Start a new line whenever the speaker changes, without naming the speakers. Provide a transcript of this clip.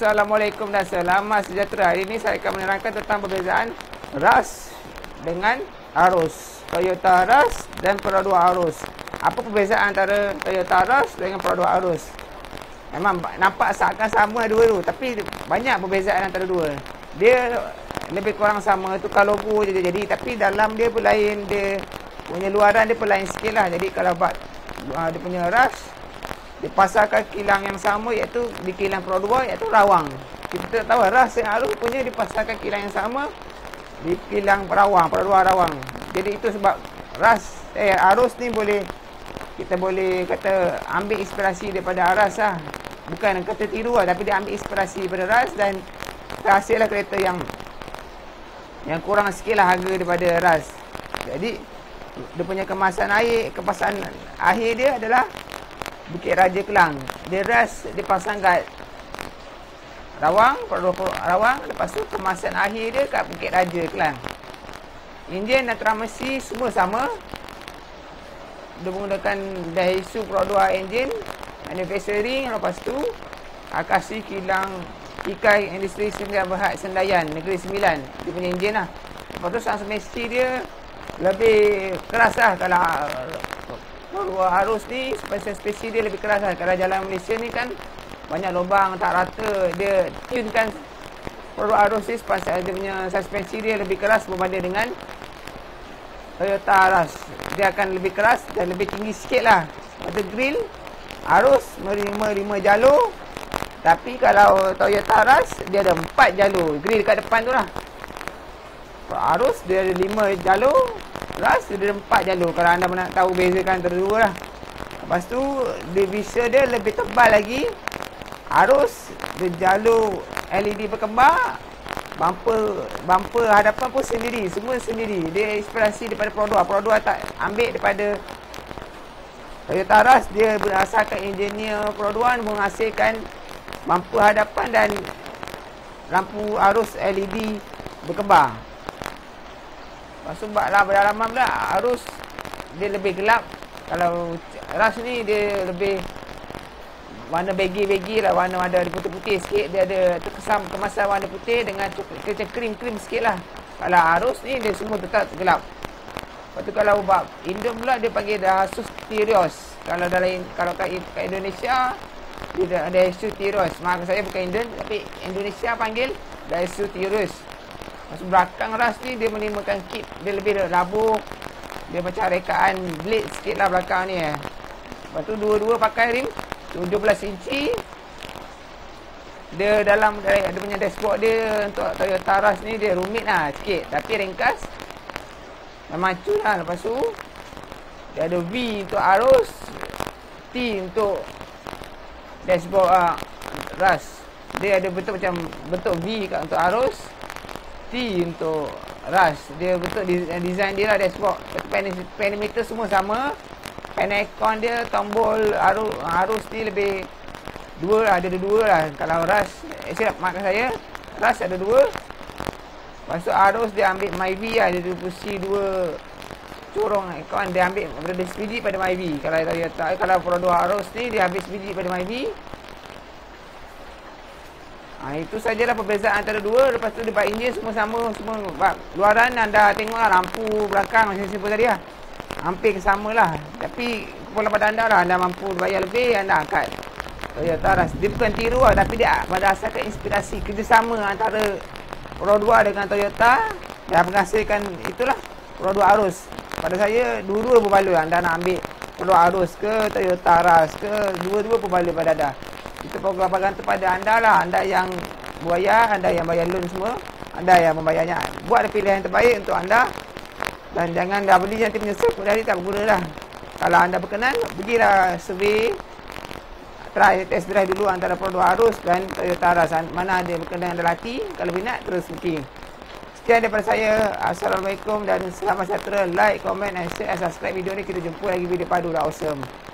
Assalamualaikum dan selamat sejahtera. Hari ini saya akan menerangkan tentang perbezaan ras dengan arus. Toyota ras dan Perodua arus. Apa perbezaan antara Toyota ras dengan Perodua arus? Memang nampak seakan sama dua tu, tapi banyak perbezaan antara dua. Dia lebih kurang sama tukar logo je jadi tapi dalam dia pun lain dia punya luaran dia pun lain sikit lah jadi kalau buat uh, dia punya ras dipasarkan kilang yang sama iaitu di kilang Pro 2 iaitu Rawang. Kita tahu ras yang arus punya dipasarkan kilang yang sama di kilang Rawang, Pro 2 Rawang. Jadi itu sebab ras eh arus ni boleh kita boleh kata ambil inspirasi daripada ras lah. Bukan kata tiru lah tapi dia ambil inspirasi daripada ras dan hasillah kereta yang yang kurang sikit lah harga daripada ras. Jadi dia punya kemasan air, kemasan akhir dia adalah Bukit Raja Kelang. Dia ras dipasang kat Rawang, Rawang. Lepas tu kemasan akhir dia kat Bukit Raja Kelang. Enjin dan semua sama. Dia menggunakan Daihatsu Pro 2 engine manufacturing. Lepas tu Akashi kilang Ikai Industri Sembilan Berhad Sendayan Negeri Sembilan Dia punya enjin lah Lepas tu transmisi dia Lebih keras lah Kalau Luar arus ni spesial dia lebih keras lah. Kalau jalan Malaysia ni kan Banyak lubang tak rata. Dia tune kan Luar arus ni Spesial dia punya suspensi dia lebih keras Berbanding dengan Toyota Aras Dia akan lebih keras Dan lebih tinggi sikit lah. Pada grill Arus Menerima lima jalur. Tapi kalau Toyota Aras Dia ada empat jalur. Grill kat depan tu lah. Arus dia ada lima jalur Ras dia ada empat jalur Kalau anda nak tahu bezakan antara dua lah. Lepas tu Divisor dia lebih tebal lagi. Arus Dia jalur LED berkembar Bumper Bumper hadapan pun sendiri. Semua sendiri. Dia inspirasi daripada Pro 2 Pro 2 tak ambil daripada Toyota Ras Dia berdasarkan engineer Pro 2 Menghasilkan Bumper hadapan dan Lampu arus LED Berkembar Tu buatlah berdalaman pula. Arus Dia lebih gelap. Kalau Ras ni dia lebih Warna begi-begi lah. Warna ada putih-putih sikit. Dia ada terkesan kemasan warna putih Dengan macam krim-krim sikit lah. Kalau arus ni dia semua tetap gelap. Lepas tu kalau buat Indo pula dia panggil dah Asus Terios Kalau dalam Kalau kat, Indonesia Dia ada Asus Terios Maaf saya bukan Indo Tapi Indonesia panggil Dah Asus Masa belakang ras ni dia menimbulkan kit Dia lebih labuh Dia macam rekaan blade sikit lah belakang ni eh. Lepas tu dua-dua pakai rim 17 inci. Dia dalam Dia punya dashboard dia Untuk Toyota Ras ni dia rumit lah sikit. Tapi ringkas Memang cu lah. Lepas tu Dia ada V untuk arus T untuk Dashboard uh, Ras. Dia ada bentuk macam Bentuk V kat untuk arus T untuk rush. Dia betul design dia lah dashboard parameter semua sama. Panel aircon dia tombol arus, arus ni lebih dua lah ada dua lah. Kalau rush eh, silap makan saya. Rush ada dua. Tu arus dia ambil myv lah dia pusi dua corong aircon. Dia ambil berada speedy pada myv kalau Toyota kalau produk arus ni dia ambil speedy pada myv Ha, itu sajalah perbezaan antara dua. Lepas tu depan enjin semua sama. Semua luaran anda tengok lah lampu belakang macam simple tadi lah. Hampir sama lah. Tapi kepala pada anda lah. Anda mampu bayar lebih, anda angkat. Toyota Ras. Dia bukan tiru lah. Tapi dia pada asalkan inspirasi kerjasama antara 2 dengan Toyota. Dan menghasilkan itulah 2 arus. Pada saya, dua-dua berbaloi. Anda nak ambil Pro arus ke Toyota Ras ke. Dua-dua berbaloi pada anda. Kita program bergantung pada anda lah. Anda yang buaya, anda yang bayar loan semua. Anda yang membayarnya Buat pilihan yang terbaik untuk anda. Dan jangan dah beli nanti menyesal Kemudian tak berguna lah. Kalau anda berkenan, pergilah survey. Try test drive dulu antara produk arus dan Toyota Aras. Mana ada berkenan anda latih Kalau minat, terus booking Sekian daripada saya. Assalamualaikum dan selamat sejahtera. Like, comment and share and subscribe video ni. Kita jumpa lagi video padu dah awesome